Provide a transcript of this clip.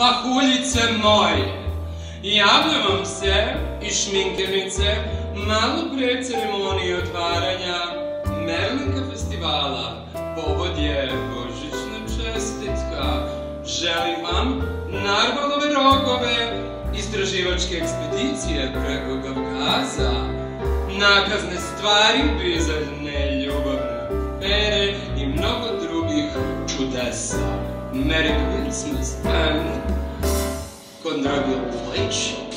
pahuljice moje. Javljam vam se iz šminkerice malo pre ceremonije otvaranja Merlinka festivala. Povod je Božićna čestitka. Želim vam narvalove rogove, istraživačke ekspedicije preko Gavgaza, nakazne stvari, bizaljne ljubavne afere i mnogo drugih čudesa. Merry Christmas and quando haja um leite